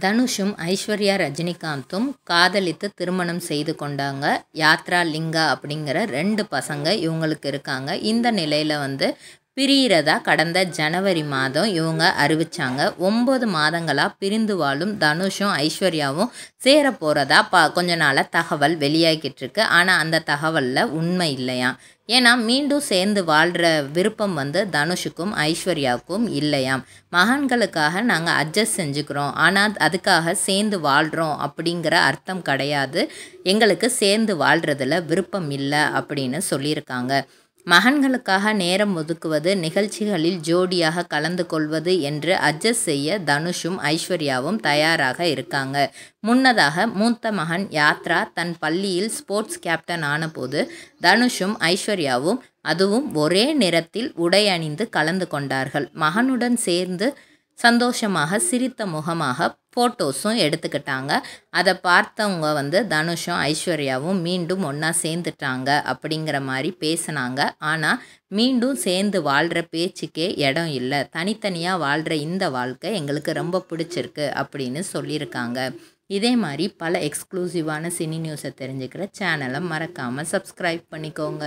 தனுஷும் ஐஸ்வர்யா ரஜினிகாந்தும் காதலித்து திருமணம் செய்து கொண்டாங்க. யாத்ரா லிங்கா அப்படிங்கிற ரெண்டு பசங்க இவங்களுக்கு இருக்காங்க. இந்த நிலையில் வந்து பிரியிறதா? கடந்த ஜனவரி மாதம் இவங்க அறிவிச்சாங்க. ஒம்பது மாதங்களாக பிரிந்து வாழும் தனுஷும் ஐஸ்வர்யாவும் சேர போகிறதா ப கொஞ்ச நாளாக தகவல் வெளியாகிட்டு இருக்கு ஆனால் அந்த தகவலில் உண்மை இல்லையாம் ஏன்னா மீண்டும் சேர்ந்து வாழ்கிற விருப்பம் வந்து தனுஷுக்கும் ஐஸ்வர்யாவுக்கும் இல்லையாம் மகன்களுக்காக நாங்கள் அட்ஜஸ்ட் செஞ்சுக்கிறோம். ஆனால் அதுக்காக சேர்ந்து வாழ்கிறோம் அப்படிங்கிற அர்த்தம் கிடையாது. எங்களுக்கு சேர்ந்து வாழ்கிறதுல விருப்பம் இல்லை அப்படின்னு சொல்லியிருக்காங்க. மகன்களுக்காக நேரம் ஒதுக்குவது நிகழ்ச்சிகளில் ஜோடியாக கலந்து கொள்வது என்று அட்ஜஸ்ட் செய்ய தனுஷும் ஐஸ்வர்யாவும் தயாராக இருக்காங்க. முன்னதாக மூத்த மகன் யாத்ரா தன் பள்ளியில் ஸ்போர்ட்ஸ் கேப்டன் ஆனபோது தனுஷும் ஐஸ்வர்யாவும் அதுவும் ஒரே நிறத்தில் உடை அணிந்து கலந்து கொண்டார்கள். மகனுடன் சேர்ந்து சந்தோஷமாக சிரித்த முகமாக ஃபோட்டோஸும் எடுத்துக்கிட்டாங்க. அதை பார்த்தவங்க வந்து தனுஷும் ஐஸ்வர்யாவும் மீண்டும் ஒன்றா சேர்ந்துட்டாங்க அப்படிங்கிற மாதிரி பேசினாங்க. ஆனால் மீண்டும் சேர்ந்து வாழ்கிற பேச்சுக்கே இடம் இல்லை. தனித்தனியாக வாழ்கிற இந்த வாழ்க்கை எங்களுக்கு ரொம்ப பிடிச்சிருக்கு அப்படின்னு சொல்லியிருக்காங்க. இதே மாதிரி பல எக்ஸ்க்ளூசிவான சினி நியூஸை தெரிஞ்சுக்கிற சேனலை மறக்காமல் சப்ஸ்கிரைப் பண்ணிக்கோங்க.